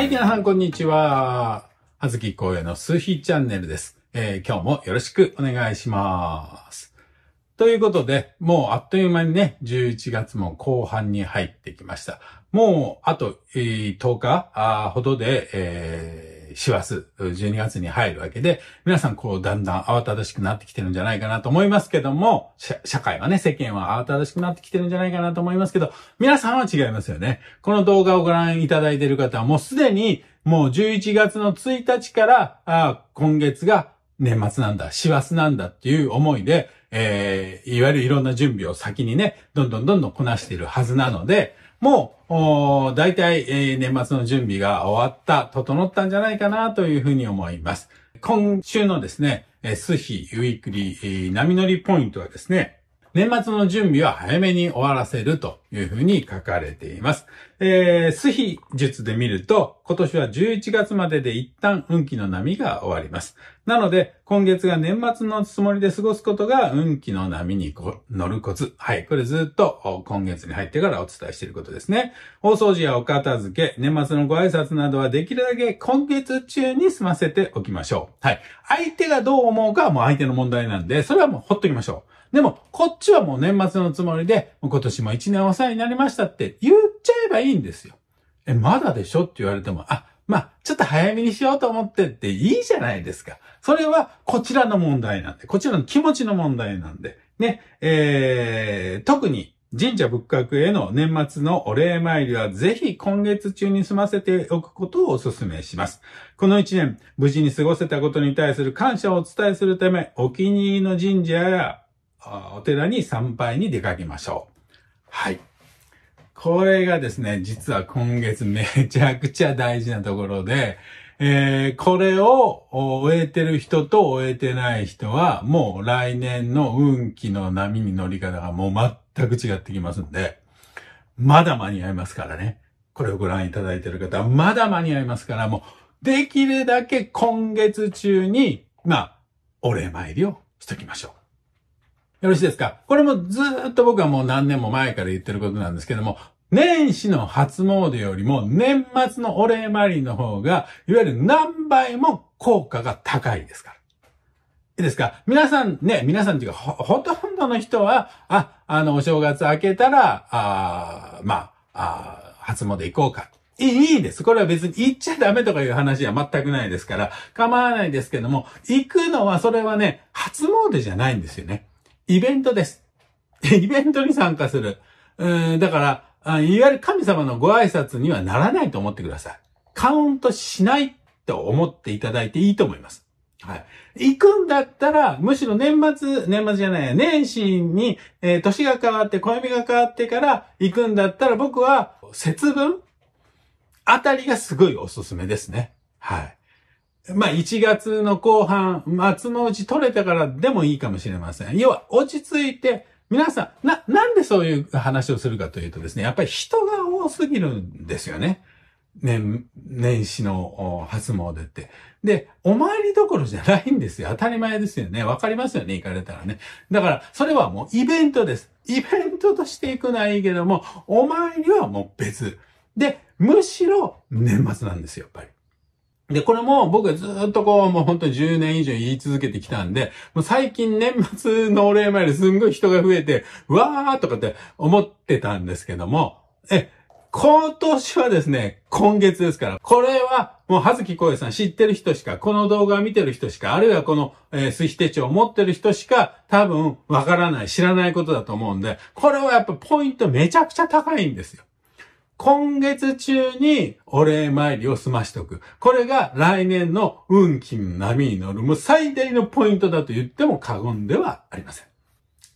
はい、皆さん、こんにちは。はずきこうの数秘チャンネルです。えー今日もよろしくお願いします。ということで、もうあっという間にね、11月も後半に入ってきました。もう、あと、えー10日あほどで、えー師走、12月に入るわけで、皆さん、こう、だんだん慌ただしくなってきてるんじゃないかなと思いますけども、社会はね、世間は慌ただしくなってきてるんじゃないかなと思いますけど、皆さんは違いますよね。この動画をご覧いただいている方は、もうすでに、もう11月の1日から、あ今月が年末なんだ、師走なんだっていう思いで、えー、いわゆるいろんな準備を先にね、どんどんどんどんこなしているはずなので、もう、お大体、えー年末の準備が終わった、整ったんじゃないかなというふうに思います。今週のですね、えースヒウィークリー、えー波乗りポイントはですね、年末の準備は早めに終わらせるというふうに書かれています。えー、スヒ術で見ると、今年は11月までで一旦運気の波が終わります。なので、今月が年末のつもりで過ごすことが運気の波に乗るコツ。はい。これずっと今月に入ってからお伝えしていることですね。大掃除やお片付け、年末のご挨拶などはできるだけ今月中に済ませておきましょう。はい。相手がどう思うかはもう相手の問題なんで、それはもうほっときましょう。でも、こっちはもう年末のつもりで、今年も一年お世話になりましたって言っちゃえばいいんですよ。え、まだでしょって言われても、あ、まあ、ちょっと早めにしようと思ってっていいじゃないですか。それはこちらの問題なんで、こちらの気持ちの問題なんで、ね、えー、特に神社仏閣への年末のお礼参りはぜひ今月中に済ませておくことをお勧めします。この一年、無事に過ごせたことに対する感謝をお伝えするため、お気に入りの神社やお寺に参拝に出かけましょう。はい。これがですね、実は今月めちゃくちゃ大事なところで、えーこれを終えてる人と終えてない人は、もう来年の運気の波に乗り方がもう全く違ってきますんで、まだ間に合いますからね。これをご覧いただいている方はまだ間に合いますから、もうできるだけ今月中に、まあ、お礼参りをしときましょう。よろしいですか？これもずっと僕はもう何年も前から言ってることなんですけども、年始の初詣よりも年末のお礼参りの方が、いわゆる何倍も効果が高いですから。いいですか？皆さんね、皆さんっていうか、ほ、ほとんどの人は、あ、あの、お正月明けたら、あまあ、あ初詣行こうか。いいいいです。これは別に行っちゃダメとかいう話は全くないですから、構わないですけども、行くのはそれはね、初詣じゃないんですよね。イベントです。イベントに参加する。うん、だから、いわゆる神様のご挨拶にはならないと思ってください。カウントしないと思っていただいていいと思います。はい。行くんだったら、むしろ年末、年末じゃない、年始に、えー年が変わって、暦が変わってから行くんだったら、僕は、節分？あたりがすごいおすすめですね。はい。まあ、1月の後半、末のうち取れたからでもいいかもしれません。要は、落ち着いて、皆さん、な、なんでそういう話をするかというとですね、やっぱり人が多すぎるんですよね。年、年始の初詣って。で、お参りどころじゃないんですよ。当たり前ですよね。わかりますよね、行かれたらね。だから、それはもうイベントです。イベントとして行くのはいいけども、お参りはもう別。で、むしろ年末なんですよ、やっぱり。で、これも僕はずっとこう、もう本当に10年以上言い続けてきたんで、もう最近年末のお礼参りすんごい人が増えて、わーとかって思ってたんですけども、え、今年はですね、今月ですから、これはもう、はずきこうえさん知ってる人しか、この動画を見てる人しか、あるいはこの、えー、水手帳を持ってる人しか、多分、わからない、知らないことだと思うんで、これはやっぱポイントめちゃくちゃ高いんですよ。今月中にお礼参りを済ましておく。これが来年の運気の波に乗る、もう最大のポイントだと言っても過言ではありません。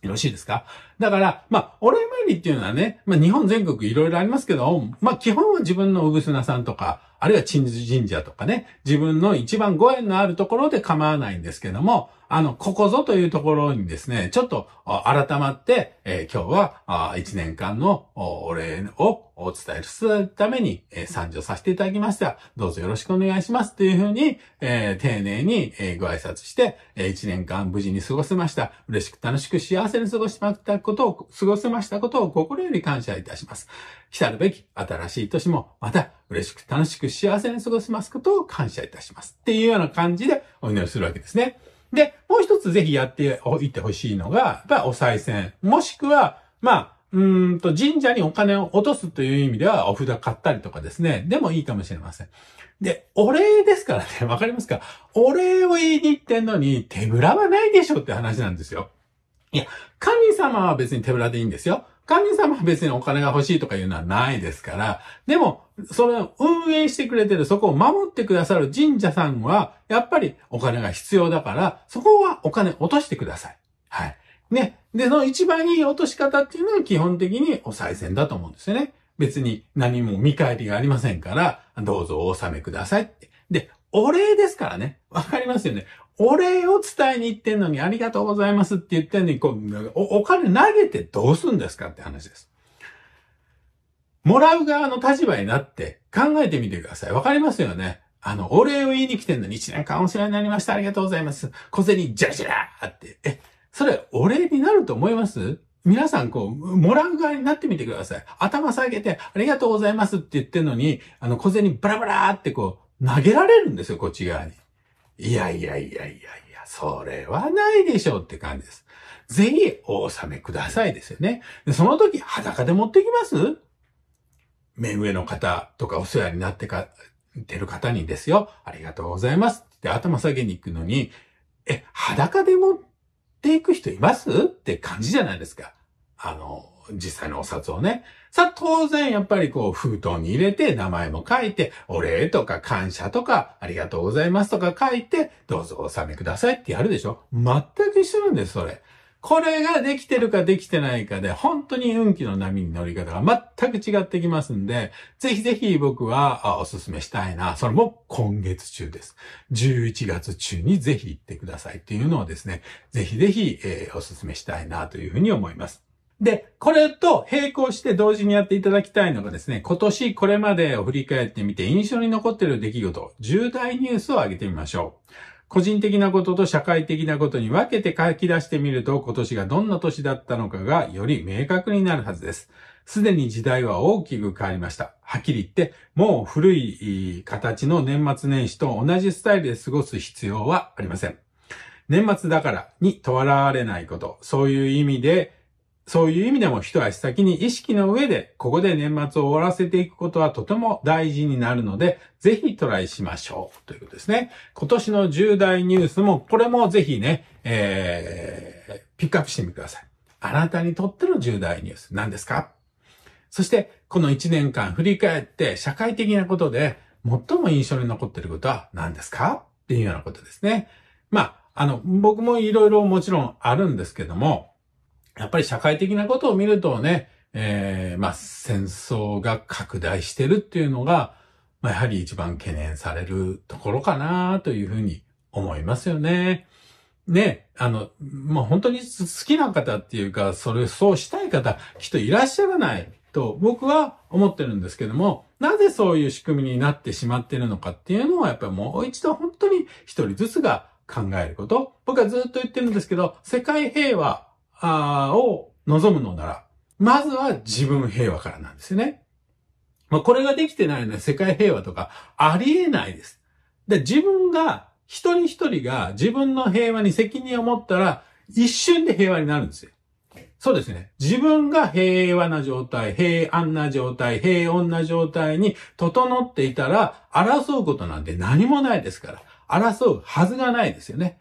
よろしいですか？だから、まあ、お礼参りっていうのはね、まあ、日本全国いろいろありますけど、まあ、基本は自分のうぐすなさんとか、あるいは鎮守神社とかね、自分の一番ご縁のあるところで構わないんですけども、あの、ここぞというところにですね、ちょっと改まって、えー今日はあ一年間のお礼をお伝えするために、えー参上させていただきました。どうぞよろしくお願いします。というふうに、えー丁寧に、えーご挨拶して、えー一年間無事に過ごせました。嬉しく楽しく幸せに過ごしましたことを、過ごせましたことを心より感謝いたします。来るべき新しい年もまた嬉しく楽しく幸せに過ごせますことを感謝いたします。っていうような感じでお祈りするわけですね。で、もう一つぜひやっておいてほしいのが、やっぱお賽銭。もしくは、まあ、うんと、神社にお金を落とすという意味では、お札買ったりとかですね。でもいいかもしれません。で、お礼ですからね、わかりますか？お礼を言いに行ってんのに、手ぶらはないでしょって話なんですよ。いや、神様は別に手ぶらでいいんですよ。神様は別にお金が欲しいとかいうのはないですから、でも、それを運営してくれてる、そこを守ってくださる神社さんは、やっぱりお金が必要だから、そこはお金落としてください。はい。ね。で、その一番いい落とし方っていうのは基本的にお賽銭だと思うんですよね。別に何も見返りがありませんから、どうぞお納めくださいって。で、お礼ですからね。わかりますよね。お礼を伝えに行ってんのにありがとうございますって言ってんのに、こうお、金投げてどうすんですかって話です。もらう側の立場になって考えてみてください。わかりますよね。あの、お礼を言いに来てんのに1年間お世話になりました。ありがとうございます。小銭じゃらじゃらって。え、それお礼になると思います？皆さん、こう、もらう側になってみてください。頭下げて、ありがとうございますって言ってんのに、あの、小銭バラバラってこう、投げられるんですよ、こっち側に。いやいやいやいやいや、それはないでしょうって感じです。ぜひ、お納めくださいですよね。で、その時、裸で持ってきます？目上の方とかお世話になってか、てる方にですよ、ありがとうございますって頭下げに行くのに、え、裸で持っていく人います？って感じじゃないですか。あの、実際のお札をね。さあ、当然やっぱりこう封筒に入れて名前も書いて、お礼とか感謝とか、ありがとうございますとか書いて、どうぞお納めくださいってやるでしょ？全く一緒なんです、それ。これができてるかできてないかで、本当に運気の波に乗り方が全く違ってきますんで、ぜひぜひ僕はお勧めしたいな。それも今月中です。11月中にぜひ行ってくださいっていうのをですね、ぜひぜひ、えー、お勧めしたいなというふうに思います。で、これと並行して同時にやっていただきたいのがですね、今年これまでを振り返ってみて印象に残っている出来事、重大ニュースを挙げてみましょう。個人的なことと社会的なことに分けて書き出してみると今年がどんな年だったのかがより明確になるはずです。すでに時代は大きく変わりました。はっきり言って、もう古い形の年末年始と同じスタイルで過ごす必要はありません。年末だからに問われないこと、そういう意味でそういう意味でも一足先に意識の上で、ここで年末を終わらせていくことはとても大事になるので、ぜひトライしましょう。ということですね。今年の重大ニュースも、これもぜひね、えー、ピックアップしてみてください。あなたにとっての重大ニュース何ですか？そして、この1年間振り返って、社会的なことで最も印象に残っていることは何ですか？っていうようなことですね。まあ、あの、僕もいろいろもちろんあるんですけども、やっぱり社会的なことを見るとね、えー、まあ、戦争が拡大してるっていうのが、まあ、やはり一番懸念されるところかなというふうに思いますよね。ね、あの、まあ、本当に好きな方っていうか、それ、そうしたい方、きっといらっしゃらないと僕は思ってるんですけども、なぜそういう仕組みになってしまってるのかっていうのは、やっぱりもう一度本当に一人ずつが考えること。僕はずっと言ってるんですけど、世界平和あを望むのなら、まずは自分平和からなんですよね。まあ、これができてないのは世界平和とかありえないです。で、自分が、一人一人が自分の平和に責任を持ったら、一瞬で平和になるんですよ。そうですね。自分が平和な状態、平安な状態、平穏な状態に整っていたら、争うことなんて何もないですから、争うはずがないですよね。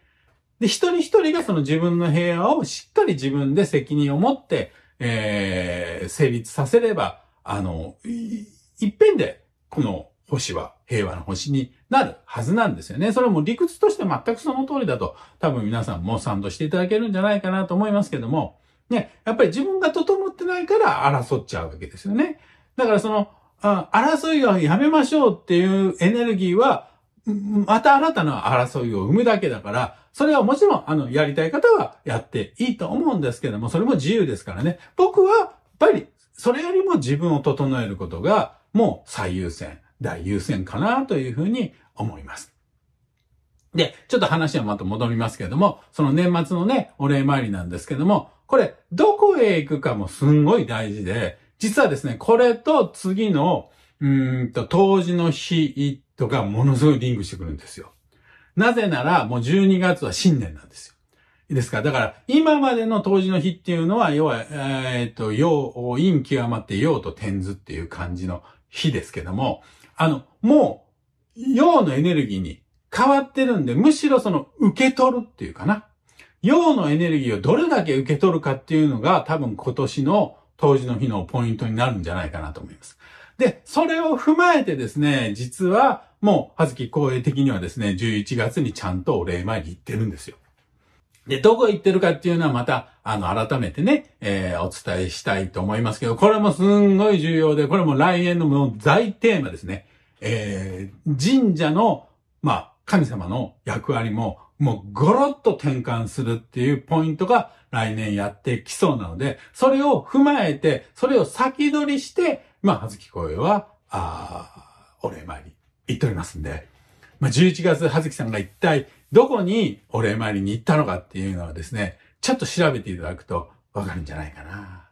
で、一人一人がその自分の平和をしっかり自分で責任を持って、えー、成立させれば、あの、い、いっぺんで、この星は平和の星になるはずなんですよね。それも理屈として全くその通りだと、多分皆さんも賛同していただけるんじゃないかなと思いますけども、ね、やっぱり自分が整ってないから争っちゃうわけですよね。だからその、あ争いをやめましょうっていうエネルギーは、また新たな争いを生むだけだから、それはもちろん、あの、やりたい方はやっていいと思うんですけども、それも自由ですからね。僕は、やっぱり、それよりも自分を整えることが、もう最優先、大優先かなというふうに思います。で、ちょっと話はまた戻りますけども、その年末のね、お礼参りなんですけども、これ、どこへ行くかもすんごい大事で、実はですね、これと次の、うんと、当時の日とかものすごいリンクしてくるんですよ。なぜなら、もう12月は新年なんですよ。ですからだから、今までの当時の日っていうのは、要は、えっ、と、陽、陰極まって陽と天図っていう感じの日ですけども、あの、もう、陽のエネルギーに変わってるんで、むしろその受け取るっていうかな。陽のエネルギーをどれだけ受け取るかっていうのが多分今年の当時の日のポイントになるんじゃないかなと思います。で、それを踏まえてですね、実はもう、はずき公営的にはですね、11月にちゃんとお礼参り行ってるんですよ。で、どこ行ってるかっていうのはまた、あの、改めてね、えー、お伝えしたいと思いますけど、これもすんごい重要で、これも来年のもう大テーマですね。えー、神社の、まあ、神様の役割も、もうゴロッと転換するっていうポイントが来年やってきそうなので、それを踏まえて、それを先取りして、まあ、はずき声は、あお礼参り行っておりますんで、まあ、11月、はずきさんが一体どこにお礼参りに行ったのかっていうのはですね、ちょっと調べていただくとわかるんじゃないかな。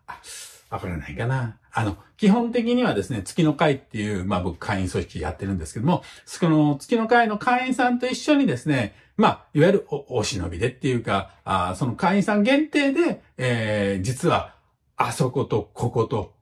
わからないかな。あの、基本的にはですね、月の会っていう、まあ僕会員組織やってるんですけども、その月の会の会員さんと一緒にですね、まあ、いわゆるおお忍びでっていうか、あその会員さん限定で、えー、実は、あそことここと、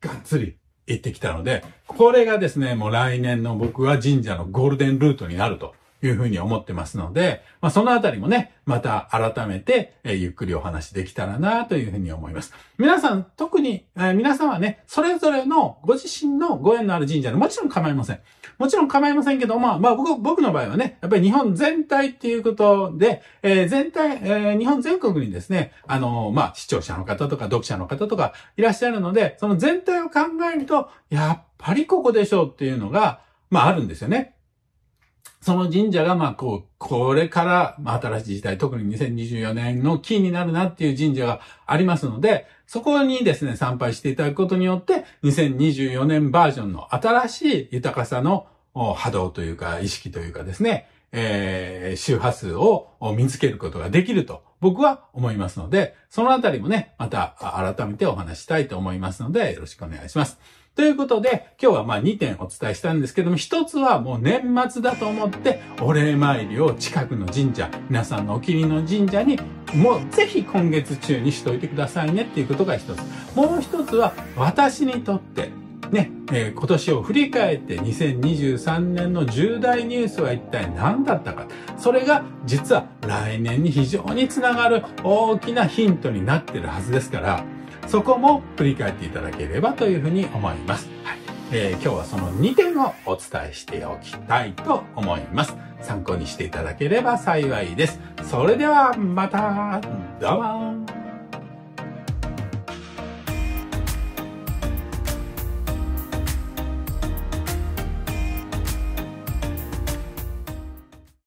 がっつり行ってきたので、これがですね、もう来年の僕は神社のゴールデンルートになるというふうに思ってますので、まあ、そのあたりもね、また改めて、えー、ゆっくりお話できたらなというふうに思います。皆さん、特に、えー、皆さんはね、それぞれのご自身のご縁のある神社でもちろん構いません。もちろん構いませんけど、まあ、まあ、僕、僕の場合はね、やっぱり日本全体っていうことで、えー、全体、えー、日本全国にですね、あの、まあ、視聴者の方とか読者の方とかいらっしゃるので、その全体を考えると、やっぱりここでしょうっていうのが、まあ、あるんですよね。その神社が、まあ、こう、これから、まあ、新しい時代、特に2024年のキーになるなっていう神社がありますので、そこにですね、参拝していただくことによって、2024年バージョンの新しい豊かさの波動というか、意識というかですね、えー、周波数を見つけることができると僕は思いますので、そのあたりもね、また改めてお話したいと思いますので、よろしくお願いします。ということで、今日はまあ2点お伝えしたんですけども、1つはもう年末だと思って、お礼参りを近くの神社、皆さんのお気に入りの神社に、もうぜひ今月中にしといてくださいねっていうことが1つ。もう1つは、私にとって、ね、えー、今年を振り返って2023年の重大ニュースは一体何だったか。それが実は来年に非常につながる大きなヒントになってるはずですから、そこも振り返っていただければというふうに思います。はいえー、今日はその2点をお伝えしておきたいと思います。参考にしていただければ幸いです。それではまた、どうも